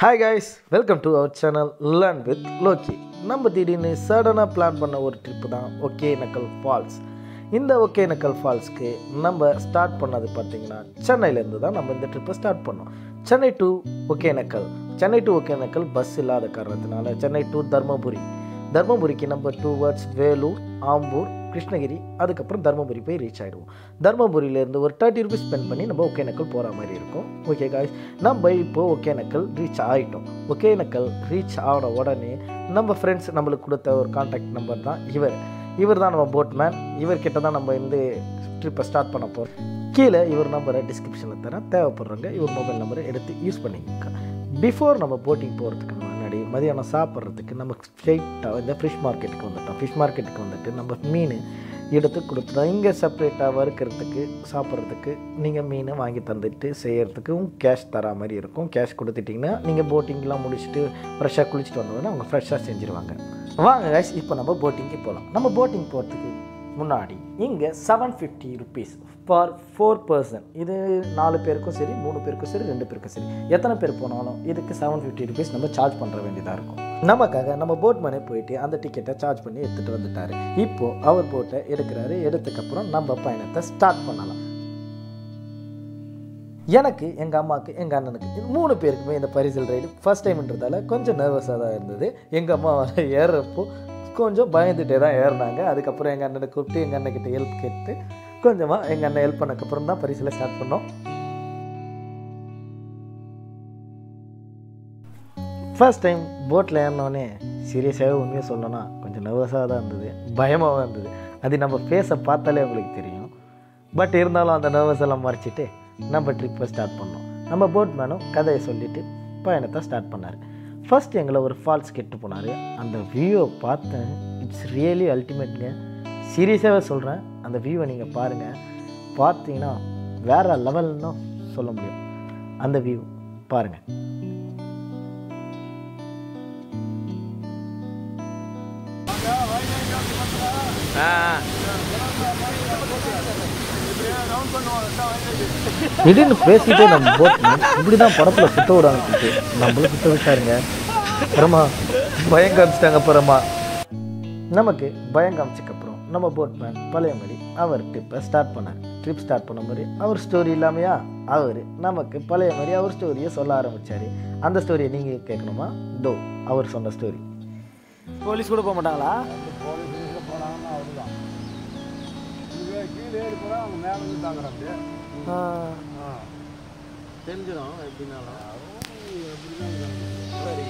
Hi guys welcome to our channel learn with Loki நம்ம திடீர்னு சடனாக பிளான் பண்ண ஒரு ட்ரிப்பு தான் ஒகேனக்கல் ஃபால்ஸ் இந்த ஒகேனக்கல் ஃபால்ஸ்க்கு நம்ம ஸ்டார்ட் பண்ணது பார்த்தீங்கன்னா சென்னையிலேருந்து தான் நம்ம இந்த ட்ரிப்பை ஸ்டார்ட் பண்ணோம். Chennai to Hogenakkal Chennai to Hogenakkal bus இல்லாத காரணத்தினால சென்னை டு தர்மபுரி. தர்மபுரிக்கு நம்ம டூ வேர்ட்ஸ் வேலூர் ஆம்பூர் கிருஷ்ணகிரி அதுக்கப்புறம் தர்மபுரி போய் ரீச் ஆகிடுவோம் தர்மபுரியிலேருந்து ஒரு தேர்ட்டி ருபீஸ் ஸ்பெண்ட் பண்ணி நம்ம ஒகேனக்கல் போகிற மாதிரி இருக்கும். ஓகே காய்ஸ் நம்ம இப்போ ஒகேனக்கல் ரீச் ஆகிட்டோம் ஒகேனக்கல் ரீச் ஆன உடனே நம்ம ஃப்ரெண்ட்ஸ் நம்மளுக்கு கொடுத்த ஒரு காண்டாக்ட் நம்பர் தான் இவர். இவர் தான் நம்ம போட்மேன் இவர்கிட்ட தான் நம்ம வந்து ட்ரிப்பை ஸ்டார்ட் பண்ண போகிறோம் கீழே இவர் நம்பரை டிஸ்கிரிப்ஷனில் தரேன் தேவைப்படுறவங்க இவர் மொபைல் நம்பரை எடுத்து யூஸ் பண்ணிக்கோங்க. பிஃபோர் நம்ம போட்டிங் போகிறதுக்கு முன்னாடி மதியானம் சாப்பிட்றதுக்கு நம்ம ஸ்ட்ரெயிட்டாக இந்த ஃபிஷ் மார்க்கெட்டுக்கு வந்துட்டோம். ஃபிஷ் மார்க்கெட்டுக்கு வந்துட்டு நம்ம மீன் எடுத்து கொடுத்துட்டோம். இங்கே செப்பரேட்டாக வறுக்கிறதுக்கு சாப்பிட்றதுக்கு நீங்கள் மீனை வாங்கி தந்துட்டு செய்கிறதுக்கும் கேஷ் தரா மாதிரி இருக்கும். கேஷ் கொடுத்துட்டிங்கன்னா நீங்கள் போட்டிங்லாம் முடிச்சுட்டு ஃப்ரெஷ்ஷாக குளிச்சுட்டு வந்தோன்னா அவங்க ஃப்ரெஷ்ஷாக செஞ்சுருவாங்க. வாங்க கேஷ் இப்போ நம்ம போட்டிங்கே போகலாம் நம்ம போட்டிங் போகிறதுக்கு முன்னாடி. இங்கே seven fifty rupees for four person இது நாலு பேருக்கும் சரி மூணு பேருக்கும் சரி ரெண்டு பேருக்கும் சரி. எத்தனை பேர் போனாலும் இதுக்கு செவன் ஃபிஃப்டி ருபீஸ் நம்ம சார்ஜ் பண்ணுற வேண்டியதாக இருக்கும். நமக்காக நம்ம போட் மேனே போயிட்டு அந்த டிக்கெட்டை சார்ஜ் பண்ணி எடுத்துகிட்டு வந்துட்டாரு. இப்போது அவர் போட்டை எடுக்கிறாரு எடுத்ததுக்கப்புறம் நம்ம பயணத்தை ஸ்டார்ட் பண்ணலாம். எனக்கு எங்கள் அம்மாவுக்கு எங்கள் அண்ணனுக்கு மூணு பேருக்குமே இந்த பரிசல் ரைடு ஃபர்ஸ்ட் டைம்ன்றதால கொஞ்சம் நர்வஸாக தான் இருந்தது. எங்கள் அம்மா ஏறுறப்போ கொஞ்சம் பயந்துகிட்டே தான் ஏறினாங்க. அதுக்கப்புறம் எங்கள் அண்ணனை கூப்பிட்டு எங்கள் அண்ணன்கிட்ட ஹெல்ப் கேட்டு கொஞ்சமாக எங்கள் அண்ணன் ஹெல்ப் பண்ணக்கப்புறம் தான் பரிசில் ஸ்டார்ட் பண்ணோம். ஃபர்ஸ்ட் டைம் போட்டில் ஏறினோடனே சீரியஸாகவே உண்மையாக சொல்லணும்னா கொஞ்சம் நர்வஸாக தான் இருந்தது. பயமாகவும் இருந்தது. அது நம்ம ஃபேஸை பார்த்தாலே உங்களுக்கு தெரியும். பட் இருந்தாலும் அந்த நர்வஸ் எல்லாம் மறைச்சிட்டு நம்ம ட்ரிப்பை ஸ்டார்ட் பண்ணோம். நம்ம போட் மேனும் கதையை சொல்லிவிட்டு பயணத்தை ஸ்டார்ட் பண்ணார். ஃபர்ஸ்ட் எங்களை ஒரு ஃபால்ஸ் கெட்டு போனார். அந்த வியூவை பார்த்தேன் இட்ஸ் ரியலி அல்டிமேட்டுங்க சீரியஸாகவே சொல்கிறேன் அந்த வியூவை நீங்கள் பாருங்கள் பார்த்தீங்கன்னா வேறு லெவல்னு சொல்ல முடியும். அந்த வியூ பாருங்கள் திடீர்னு பேசிட்டே நம்ம போட் இப்படி தான் படத்தில் சுத்த விடான்னு நம்மளும் சுத்த விட்டாருங்க. அப்புறமா பயம் காமிச்சிட்டாங்க அப்புறமா நமக்கு பயம் காமிச்சக்கப்புறம் நம்ம போட்மேன் பழைய மாதிரி அவர் ட்ரிப்பை ஸ்டார்ட் பண்ணார். ட்ரிப் ஸ்டார்ட் பண்ண மாதிரி அவர் ஸ்டோரி இல்லாமையா? அவர் நமக்கு பழைய மாதிரி அவர் ஸ்டோரியை சொல்ல ஆரம்பித்தார் அந்த ஸ்டோரியை நீங்கள் கேட்கணுமா? தோ அவர் சொன்ன ஸ்டோரி போலீஸ் கூட போக மாட்டாங்களா? போலீஸில் போனாங்கன்னா இங்கே கீழே ஏறி போனால் அவங்க மேலே இருந்து தாங்குறாங்க ஆ. தெரிஞ்சிடும் எப்படின்னாலும் எப்படி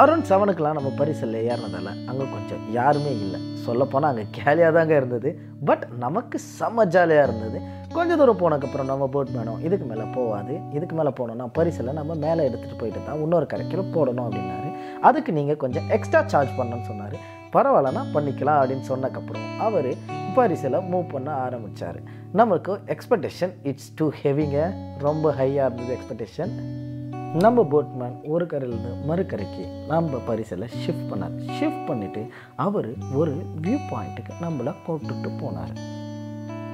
அருண் செவனுக்கெலாம் நம்ம பரிசில் ஏறினதால அங்கே கொஞ்சம் யாருமே இல்லை. சொல்லப்போனால் அங்கே கேலியாக தாங்க இருந்தது. பட் நமக்கு செம்ம ஜாலியாக இருந்தது. கொஞ்சம் தூரம் போனதுக்கப்புறம் நம்ம போட் மேனும் இதுக்கு மேலே போகாது இதுக்கு மேலே போனோம்னா பரிசில் நம்ம மேலே எடுத்துகிட்டு போயிட்டு தான் இன்னொரு கடைக்கில் போடணும் அப்படின்னாரு. அதுக்கு நீங்கள் கொஞ்சம் எக்ஸ்ட்ரா சார்ஜ் பண்ணணும்னு சொன்னார். பரவாயில்லனா பண்ணிக்கலாம் அப்படின்னு சொன்னக்கப்புறம் அவர் பரிசில் மூவ் பண்ண ஆரம்பித்தார் நமக்கு எக்ஸ்பெக்டேஷன் இட்ஸ் டூ ஹெவிங்க ரொம்ப ஹையாக இருந்தது எக்ஸ்பெக்டேஷன் நம்ம போட்மேன் ஒரு கரையிலேருந்து மறுக்கரைக்கு நம்ம பரிசலை ஷிஃப்ட் பண்ணார். ஷிஃப்ட் பண்ணிவிட்டு அவர் ஒரு வியூ பாயிண்ட்டுக்கு நம்மளை கூப்பிட்டுட்டு போனார்.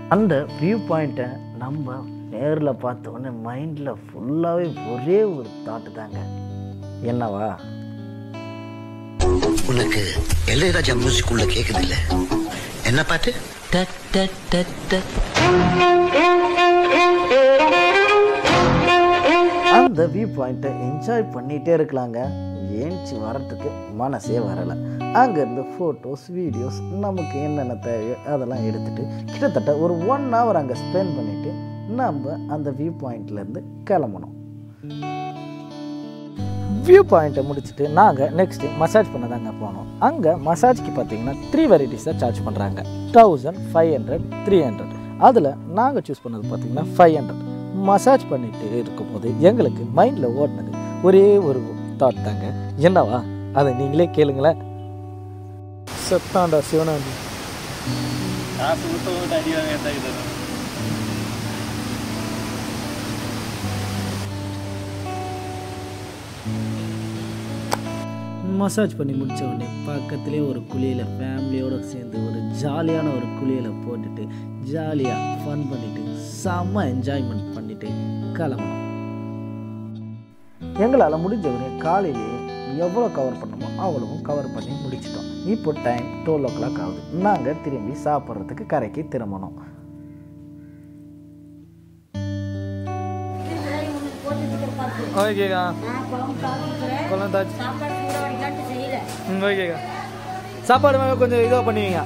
அந்த வியூ பாயிண்ட்டை நம்ம நேரில் பார்த்த உடனே மைண்டில் ஃபுல்லாகவே ஒரே ஒரு தாட்டு தாங்க. என்னவா? உனக்கு இளையராஜா மியூசிக் உள்ள கேக்குது இல்ல? என்ன பாட்டு? அந்த வியூ பாயிண்ட்டை என்ஜாய் பண்ணிகிட்டே இருக்கலாங்க. ஏஞ்சி வரத்துக்கு மனசே வரலை. அங்கேருந்து ஃபோட்டோஸ் வீடியோஸ் நமக்கு என்னென்ன தேவையோ அதெல்லாம் எடுத்துகிட்டு கிட்டத்தட்ட ஒரு ஒன் ஹவர் அங்கே ஸ்பெண்ட் பண்ணிவிட்டு நம்ம அந்த வியூ பாயிண்ட்லேருந்து கிளம்பணும். வியூ பாயிண்ட்டை முடிச்சுட்டு நாங்கள் நெக்ஸ்ட்டு மசாஜ் பண்ண தாங்க போனோம். அங்கே மசாஜ்க்கு பார்த்தீங்கன்னா த்ரீ வெரைட்டிஸாக சார்ஜ் பண்ணுறாங்க thousand five hundred three hundred அதில் நாங்கள் சூஸ் பண்ணது பார்த்தீங்கன்னா ஃபைவ் ஹண்ட்ரட் மசாஜ் பண்ணிட்டு இருக்கும்போது எங்களுக்கு மைண்டில் ஓடினது ஒரே ஒரு தாட் தாங்க. என்னவா? அதை நீங்களே கேளுங்களேன். செத்தாண்டா சிவனாண்டி. காசு அடி வாங்க மசாஜ் பண்ணி முடித்த உடனே பக்கத்துலேயே ஒரு குளியலை ஃபேமிலியோடு சேர்ந்து ஒரு ஜாலியான ஒரு குளியலை போட்டுட்டு ஜாலியாக ஃபன் பண்ணிவிட்டு செம்ம என்ஜாய்மெண்ட் பண்ணிவிட்டு கிளம்பணும் எங்களால் முடிஞ்சவரை காலையிலேயே எவ்வளோ கவர் பண்ணணுமோ அவ்வளவும் கவர் பண்ணி முடிச்சிட்டோம். இப்போ டைம் டுவெல் ஓ கிளாக் ஆகுது. நாங்கள் திரும்பி சாப்பிட்றதுக்கு கரைக்கு திரும்பணும். ஓகேக்கா. குழந்தை ம் ஓகேக்கா. சாப்பாடு மேலே கொஞ்சம் இதாக பண்ணுவீங்க.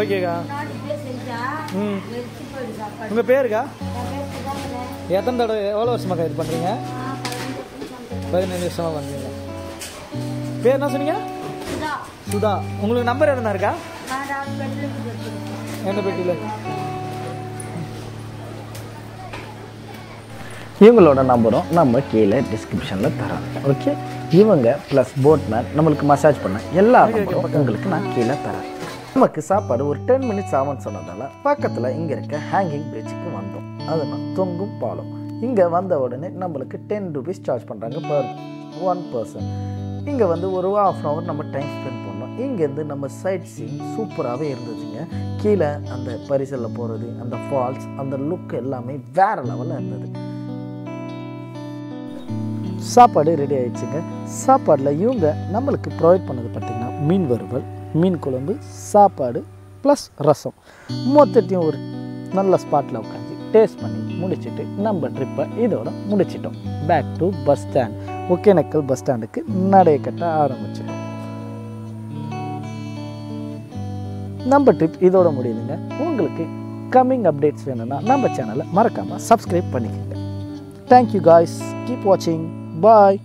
ஓகேக்கா. ம். உங்கள் பேருக்கா? எத்தனை தடவை எவ்வளோ வருஷமாக்கா இது பண்ணுறீங்க பதினஞ்சு வருஷமாக பண்ணுறீங்க பேர் என்ன சொன்னீங்க? சுதா. உங்களுக்கு நம்பர் எதுனா இருக்கா? எந்த பெட்டியில்? இவங்களோட நம்பரும் நம்ம கீழே டிஸ்கிரிப்ஷனில் தரோம். ஓகே இவங்க ப்ளஸ் போட்மேன் நம்மளுக்கு மசாஜ் பண்ண எல்லா நம்பரும் உங்களுக்கு நான் கீழே தரேன். நமக்கு சாப்பாடு ஒரு டென் மினிட்ஸ் ஆகும்னு சொன்னதால பக்கத்தில் இங்கே இருக்க ஹேங்கிங் பிரிட்ஜுக்கு வந்தோம். அதுனா தொங்கும் பாலம். இங்கே வந்த உடனே நம்மளுக்கு டென் ருபீஸ் சார்ஜ் பண்ணுறாங்க பர் ஒன் பர்சன் இங்கே வந்து ஒரு ஹாஃப் அன் ஹவர் நம்ம டைம் ஸ்பெண்ட் பண்ணோம். இங்கேருந்து நம்ம சைட் சீன் சூப்பராகவே இருந்துச்சுங்க கீழே அந்த பரிசலில் போகிறது அந்த ஃபால்ஸ் அந்த லுக் எல்லாமே வேறு லெவலில் இருந்தது. சாப்பாடு ரெடி ஆயிடுச்சுங்க. சாப்பாடில் இவங்க நம்மளுக்கு ப்ரொவைட் பண்ணது பார்த்திங்கன்னா மீன் வறுவல் மீன் குழம்பு சாப்பாடு ப்ளஸ் ரசம். மொத்தத்தையும் ஒரு நல்ல ஸ்பாட்டில் உட்காந்து டேஸ்ட் பண்ணி முடிச்சுட்டு நம்ம ட்ரிப்பை இதோட முடிச்சிட்டோம். Back to bus stand Hogenakkal bus ஸ்டாண்டுக்கு நடைய கட்ட ஆரம்பிச்சிட்டோம். நம்ம ட்ரிப் இதோட முடியுதுங்க. உங்களுக்கு கம்மிங் அப்டேட்ஸ் வேணும்னா நம்ம சேனலை மறக்காமல் சப்ஸ்கிரைப் பண்ணிக்கோங்க. தேங்க்யூ காய்ஸ் கீப் வாட்சிங் பாய்